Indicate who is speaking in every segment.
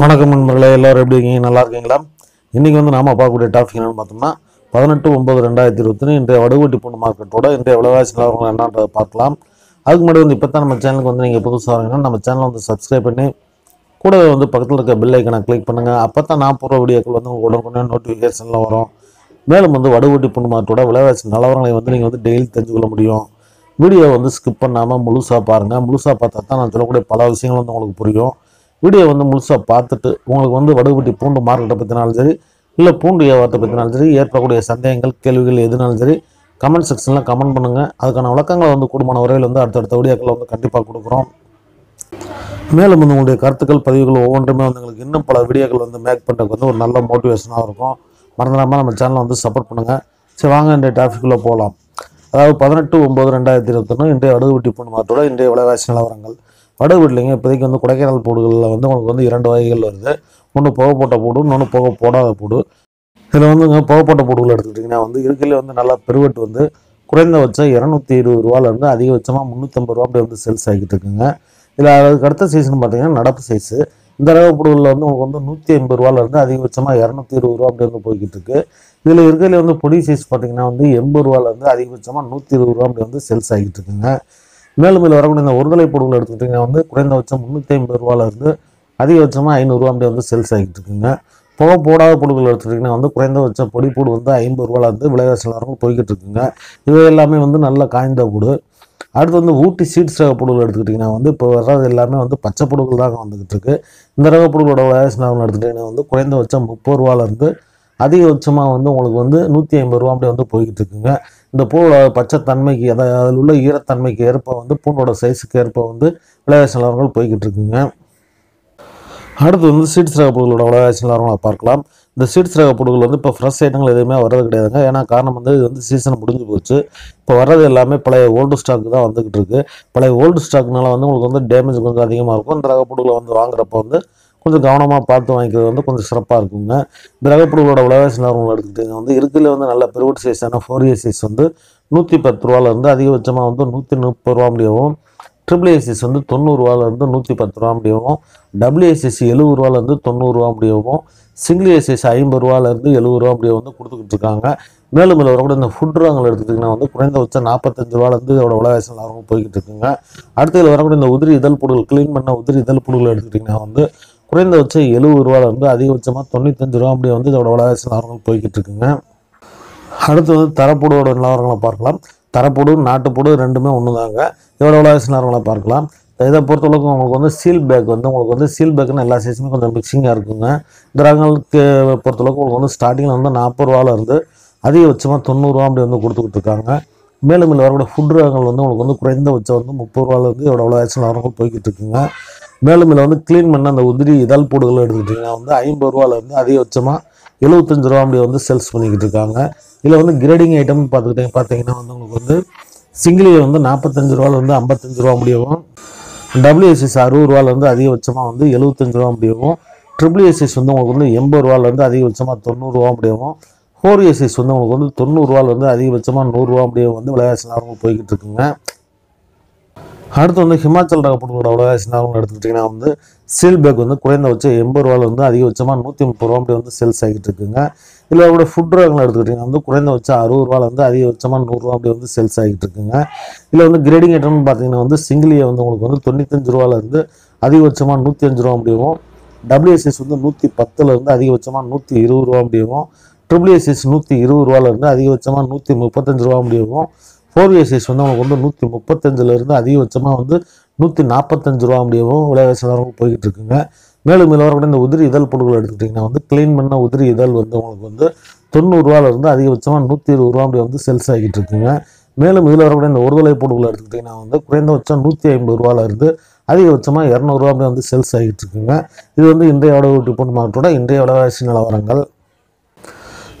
Speaker 1: வணக்கம் நண்பர்களே எல்லோரும் எப்படி இருக்கீங்க நல்லா இருக்கீங்களா இன்றைக்கி வந்து நாம் பார்க்கக்கூடிய டாபிக் என்னென்னு பார்த்தோம்னா பதினெட்டு ஒன்பது ரெண்டாயிரத்தி இருபத்தி இன்றைய வடுகோட்டி பொண்ணு மார்க்கெட்டோட இன்றைய விலைவாசி நிலவரங்கள் என்னன்றதை பார்க்கலாம் அதுக்கு முன்னாடி வந்து இப்போ தான் நம்ம சேனலுக்கு வந்து நீங்கள் புதுசாக வரீங்கன்னா நம்ம சேனலை வந்து சப்ஸ்கிரைப் பண்ணி கூட வந்து பக்கத்தில் இருக்க பில் ஐக்கனை கிளிக் பண்ணுங்கள் அப்போ தான் நான் போகிற வீடியோக்கள் வந்து உங்களுக்கு உடனே நோட்டிஃபிகேஷனில் வரும் மேலும் வந்து வடுகோட்டி பொண்ணு மார்க்கெட்டோட விலைவாசி நிலவரங்களை வந்து நீங்கள் வந்து டெய்லி தெரிஞ்சுக்கொள்ள முடியும் வீடியோ வந்து ஸ்கிப் பண்ணாமல் முழுசாக பாருங்கள் முழுசாக பார்த்தா தான் நான் சொல்லக்கூடிய பல விஷயங்கள் வந்து உங்களுக்கு புரியும் வீடியோ வந்து முழுசாக பார்த்துட்டு உங்களுக்கு வந்து வடுகட்டி பூண்டு மார்க்கெட்டை பற்றினாலும் சரி இல்லை பூண்டு வியாபாரத்தை பற்றினாலும் சரி ஏற்படக்கூடிய சந்தேகங்கள் கேள்விகள் எதுனாலும் சரி கமெண்ட் செக்ஷனில் கமெண்ட் பண்ணுங்கள் அதுக்கான விளக்கங்களை வந்து கூடுமான உரையில் வந்து அடுத்தடுத்த வீடியோக்களை வந்து கண்டிப்பாக கொடுக்குறோம் மேலும் வந்து உங்களுடைய கருத்துக்கள் பதிவுகள் ஒவ்வொன்றுமே வந்து எங்களுக்கு இன்னும் பல வீடியோக்கள் வந்து மேக் பண்ணுறதுக்கு வந்து ஒரு நல்ல மோட்டிவேஷனாக இருக்கும் மறந்துடாமல் நம்ம சேனலை வந்து சப்போர்ட் பண்ணுங்கள் சரி வாங்க இந்த டாபிக்குள்ளே போகலாம் அதாவது பதினெட்டு ஒம்பது ரெண்டாயிரத்தி இருபத்தொன்று இன்றைய வடகுபட்டி பொண்ணு மாற்றோட இன்றைய விலைவாசி நிலவரங்கள் வடகுபட்டிலைங்க இப்போதைக்கு வந்து கொடைக்கானல் போடுகளில் வந்து உங்களுக்கு வந்து இரண்டு வகைகள் வருது ஒன்று புகை போட்ட போடு இன்னொன்று புகை போடாத போடு இதில் வந்து புகை போட்ட போடுகளை எடுத்துக்கிட்டிங்கன்னா வந்து இருக்கையில் வந்து நல்லா பெருவெட்டு வந்து குறைந்தபட்சம் இரநூத்தி இருபது ரூபாயிலேருந்து அதிகபட்சமாக முந்நூற்றம்பது ரூபா அப்படி வந்து சேல்ஸ் ஆகிட்டு இருக்குங்க இதில் அதுக்கு அடுத்த சீசன் பார்த்திங்கன்னா நடப்பு சைஸு இந்த ரவை பொருளில் வந்து உங்களுக்கு வந்து நூற்றி ஐம்பது ரூபாலேருந்து அதிகபட்சமாக இரநூத்தி இருபது ரூபா அப்படின்னு போய்கிட்டு இருக்கு இதில் இருக்கிறதுல வந்து பொடி சைஸ் பார்த்தீங்கன்னா வந்து எண்பது ரூபாலேருந்து அதிகபட்சமாக நூற்றி இருபது ரூபா அப்படி வந்து சேல்ஸ் ஆகிட்டு இருக்குங்க மேலும் இதில் வரக்கூடிய இந்த ஒருதலை பொருள் எடுத்துக்கிட்டிங்கன்னா வந்து குறைந்தபட்சம் முந்நூற்றி ஐம்பது ரூபாலேருந்து அதிகபட்சமாக ஐநூறுரூவா அப்படி வந்து சேல்ஸ் ஆகிட்டு இருக்குங்க புகை போடாத பொருட்கள் எடுத்துகிட்டிங்கன்னா வந்து குறைந்தபட்சம் பொடி பூடு வந்து ஐம்பது ரூபாலேருந்து விலைவாசல் வரவங்க போய்கிட்டு இருக்குங்க இவை எல்லாமே வந்து நல்லா காய்ந்த பூடு அடுத்து வந்து ஊட்டி சீட்ஸ் ரக பொருள் எடுத்துக்கிட்டிங்கன்னா வந்து இப்போ வர்றது எல்லாமே வந்து பச்சை பொருட்கள் தாங்க வந்துக்கிட்டு இருக்கு இந்த ரக பொருளோட வயசு நான் எடுத்துக்கிட்டிங்கன்னா வந்து குறைந்தபட்சம் முப்பது ரூபாலேருந்து அதிகபட்சமாக வந்து உங்களுக்கு வந்து நூற்றி ஐம்பது ரூபா அப்படியே வந்து போய்கிட்டு இருக்குங்க இந்த பூவோட பச்சைத்தன்மைக்கு அதை அதில் உள்ள ஈரத்தன்மைக்கு ஏற்ப வந்து பூண்டோட சைஸுக்கு ஏற்ப வந்து விலைவாசி நிலவரங்கள் போய்கிட்டு இருக்குங்க அடுத்து வந்து சீட்ஸ் ரக பொருளோட விலைவாசி நிலவரங்களை பார்க்கலாம் இந்த சீட்ஸ் ரக பொருட்கள் வந்து இப்போ ஃப்ரெஷ் ஐட்டங்கள் எதுவுமே வர்றது கிடையாதுங்க ஏன்னா காரணம் வந்து இது வந்து சீசன் முடிஞ்சு போச்சு இப்போ வர்றது எல்லாமே பழைய ஓல்டு ஸ்டாக்கு தான் வந்துக்கிட்டு இருக்குது பழைய ஓல்டு ஸ்டாக்னால வந்து உங்களுக்கு வந்து டேமேஜ் கொஞ்சம் அதிகமாக இருக்கும் இந்த ரக பொருட்களை வந்து வாங்குறப்ப வந்து கொஞ்சம் கவனமாக பார்த்து வாங்கிக்கிறது வந்து கொஞ்சம் சிறப்பாக இருக்குங்க இந்த பொருட்களோட விலைவாசி நிலவரங்கள் எடுத்துக்கிட்டீங்க வந்து இருக்கிறதுல வந்து நல்ல பெருவட் சைஸான ஃபோர் இயர் சைஸ் வந்து நூற்றி பத்து ரூபாலேருந்து அதிகபட்சமாக வந்து நூற்றி முப்பது ரூபா முடியவும் ஏசிஸ் வந்து தொண்ணூறுரூவாலேருந்து நூற்றி பத்து ரூபா முடியவும் டபிள்யூஎஸ்எஸ்சி எழுபது ரூபாலேருந்து தொண்ணூறுரூவா முடியவும் சிங்கிள் எஸ்எஸ் ஐம்பது ரூபாலேருந்து எழுபது ரூபா முடியும் வந்து கொடுத்துக்கிட்டு இருக்காங்க மேலும் இதில் கூட இந்த ஃபுட் ரகங்கள் எடுத்துக்கிட்டிங்கன்னா வந்து குறைந்தபட்சம் நாற்பத்தஞ்சு ரூபாலேருந்து இதோட உலகம் லாபம் போய்கிட்டு இருக்குங்க அடுத்த இதில் வரக்கூடிய இந்த உதிரி இதழ் பொருள் க்ளீன் பண்ண உதிரி இதழ் பொருள் எடுத்துக்கிட்டிங்கன்னா வந்து குறைந்தபட்சம் எழுபது ரூபாலேருந்து அதிகபட்சமாக தொண்ணூத்தஞ்சு ரூபா அப்படியே வந்து இதோட உலகம் லாபங்கள் போய்கிட்டு இருக்குங்க அடுத்து வந்து தரப்போடுவோட நிலவரங்களை பார்க்கலாம் தரப்பொடு நாட்டுப்பொடு ரெண்டுமே ஒன்று தாங்க எவ்வளோ சின்னவங்களை பார்க்கலாம் இதை பொறுத்தளவுக்கு உங்களுக்கு வந்து சீல் பேக் வந்து உங்களுக்கு வந்து சீல் பேக்குன்னு எல்லா சைஸுமே கொஞ்சம் மிக்சிங்காக இருக்குங்க இந்த ரகங்களுக்கு பொறுத்தளவுக்கு உங்களுக்கு வந்து ஸ்டார்டிங்கில் வந்து நாற்பது ரூபாலேருந்து அதிகபட்சமாக தொண்ணூறுரூவா அப்படி வந்து கொடுத்துக்கிட்டு இருக்காங்க மேலும் இல்லை வரக்கூடிய ஃபுட் ரகங்கள் வந்து உங்களுக்கு வந்து குறைந்தபட்சம் வந்து முப்பது ரூபாலேருந்து எவ்வளோ ஆயிடுச்சு வரவங்க போய்கிட்டு இருக்குங்க மேலும் இல்லை வந்து க்ளீன் பண்ண அந்த உதிரி இதழ் போடுகள் எடுத்துக்கிட்டிங்கன்னா வந்து ஐம்பது ரூபாலேருந்து அதிகபட்சமாக எழுபத்தஞ்சு ரூபா அப்படியே வந்து சேல்ஸ் பண்ணிக்கிட்டு இருக்காங்க இதில் வந்து கிரேடிங் ஐட்டம் பார்த்துக்கிட்டே பார்த்தீங்கன்னா வந்து உங்களுக்கு வந்து சிங்கிளியில் வந்து நாற்பத்தஞ்சு ரூபாலேருந்து ஐம்பத்தஞ்சு ரூபா முடியவும் டபிள்யூஎஸ்எஸ் அறுபது ரூபாலேருந்து அதிகபட்சமாக வந்து எழுபத்தஞ்சு ரூபா முடியவும் ட்ரிபிள் எஸ்எஸ் வந்து உங்களுக்கு வந்து எண்பது ரூபாலேருந்து அதிகபட்சமாக தொண்ணூறுரூவா முடியவும் ஃபோர் எஸ்எஸ் வந்து உங்களுக்கு வந்து தொண்ணூறுரூவாலேருந்து அதிகபட்சமாக நூறுரூவா அப்படியே வந்து விளையாட்டு அவங்க போய்கிட்டு இருக்குங்க அடுத்து வந்து ஹிமாச்சல் ரக பொருட்களோட சினாவும் எடுத்துக்கிட்டிங்கன்னா வந்து சீல் பேக் வந்து குறைந்தபட்சம் எண்பது ரூபாவில் வந்து அதிகபட்சமாக நூற்றி முப்பது ரூபா அப்படி வந்து சேல்ஸ் ஆகிட்டு இருக்குங்க இல்லை அவரோட ஃபுட் ரகங்கள் எடுத்துக்கிட்டிங்கன்னா வந்து குறைந்தபட்சம் அறுபது ரூபாவில் வந்து அதிகபட்சமாக நூறுரூவா அப்படி வந்து சேல்ஸ் ஆகிட்டு இருக்குங்க இல்லை வந்து கிரேடிங் ஐட்டம்னு பார்த்தீங்கன்னா வந்து சிங்கிளியை வந்து உங்களுக்கு வந்து தொண்ணூத்தஞ்சு ரூபாலேருந்து அதிகபட்சமாக நூற்றி அஞ்சு ரூபா முடியும் டபிள்யூஎஸ்எஸ் வந்து நூற்றி பத்துலேருந்து அதிகபட்சமாக நூற்றி இருபது ரூபா முடியவும் ட்ரிபிள்யூஎஸ்எஸ் நூற்றி இருபது ரூபாலேருந்து அதிகபட்சமாக நூற்றி முப்பத்தஞ்சு ரூபா முடியும் ஃபோர் இயர் சைஸ் வந்து அவங்களுக்கு வந்து நூற்றி முப்பத்தஞ்சிலிருந்து அதிகபட்சமாக வந்து நூற்றி நாற்பத்தஞ்சு ரூபா முடியவும் விலை சாதாரணமாக போய்கிட்டு இருக்குங்க மேலும் இதில் கூட இந்த உதிரி இதழ் பொருட்கள் எடுத்துக்கிட்டிங்கன்னா வந்து க்ளீன் பண்ண உதிரி இதழ் வந்து உங்களுக்கு வந்து தொண்ணூறுரூவாலேருந்து அதிகபட்சமாக நூற்றி இருபது ரூபா அப்படி வந்து சேல்ஸ் ஆகிட்டு இருக்குங்க மேலும் இதில் வரக்கூடிய இந்த ஒருதலை பொருட்கள் எடுத்துக்கிட்டிங்கன்னா வந்து குறைந்தபட்சம் நூற்றி ஐம்பது ரூபாலேருந்து அதிகபட்சமாக இரநூறுவா அப்படி வந்து சேல்ஸ் ஆகிட்டு இருக்குங்க இது வந்து இன்றைய விட விட்டு போட்டு இன்றைய விலைவாசி நிலவரங்கள்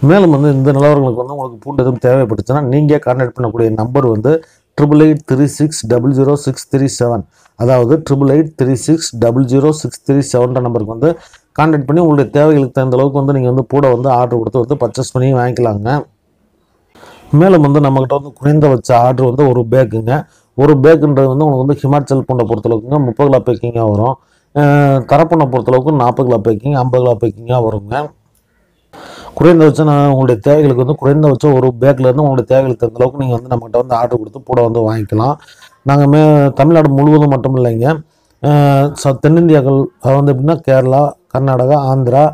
Speaker 1: மேலும் வந்து இந்த நிலவரங்களுக்கு வந்து உங்களுக்கு பூண்டு எதுவும் தேவைப்பட்டுச்சுன்னா நீங்கள் கான்டாக்ட் பண்ணக்கூடிய நம்பர் வந்து triple eight three six double zero six three seven அதாவது triple eight three six double zero six three செவன்ற நம்பருக்கு வந்து கான்டாக்ட் பண்ணி உங்களுடைய தேவைகளுக்கு தகுந்த அளவுக்கு வந்து நீங்கள் வந்து பூடை வந்து ஆர்டர் கொடுத்து வந்து பர்ச்சேஸ் பண்ணி வாங்கிக்கலாங்க மேலும் வந்து நம்மக்கிட்ட வந்து குறைந்த வச்ச ஆர்டர் வந்து ஒரு பேக்குங்க ஒரு பேக்குன்றது வந்து உங்களுக்கு வந்து ஹிமாச்சல் பூண்டை பொறுத்தளவுக்குங்க முப்பது கிலோ பேக்கிங்காக வரும் தரப்புண்ணை பொறுத்தளவுக்கு நாற்பது கிலோ பேக்கிங் ஐம்பது கிலோ பேக்கிங்காக வருங்க குறைந்தபட்சம் நான் உங்களுடைய தேவைகளுக்கு வந்து குறைந்தபட்சம் ஒரு இருந்து உங்களுடைய தேவைகளுக்கு தகுந்த அளவுக்கு நீங்கள் வந்து நம்மகிட்ட வந்து ஆர்டர் கொடுத்து போட வந்து வாங்கிக்கலாம் நாங்கள் மே தமிழ்நாடு முழுவதும் மட்டும் இல்லைங்க ச தென்னிந்தியாக்கள் வந்து எப்படின்னா கேரளா கர்நாடகா ஆந்திரா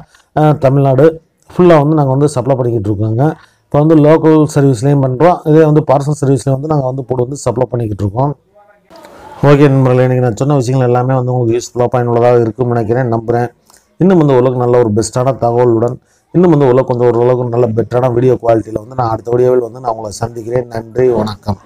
Speaker 1: தமிழ்நாடு ஃபுல்லாக வந்து நாங்கள் வந்து சப்ளை பண்ணிக்கிட்டு இருக்கோங்க இப்போ வந்து லோக்கல் சர்வீஸ்லேயும் பண்ணுறோம் இதே வந்து பார்சல் சர்வீஸ்லேயும் வந்து நாங்கள் வந்து போட்டு வந்து சப்ளை பண்ணிக்கிட்டு இருக்கோம் ஓகே நண்பர்களே இன்றைக்கி நான் சொன்ன விஷயங்கள் எல்லாமே வந்து உங்களுக்கு யூஸ்ஃபுல்லாக பயனுள்ளதாக இருக்கும்னு நினைக்கிறேன் நம்புகிறேன் இன்னும் வந்து உங்களுக்கு நல்ல ஒரு பெஸ்ட்டான தகவலுடன் இன்னும் வந்து உள்ள கொஞ்சம் ஓரளவுக்கு நல்ல பெட்டரான வீடியோ குவாலிட்டியில் வந்து நான் அடுத்த வீடியோவில் வந்து நான் உங்களை சந்திக்கிறேன் நன்றி வணக்கம்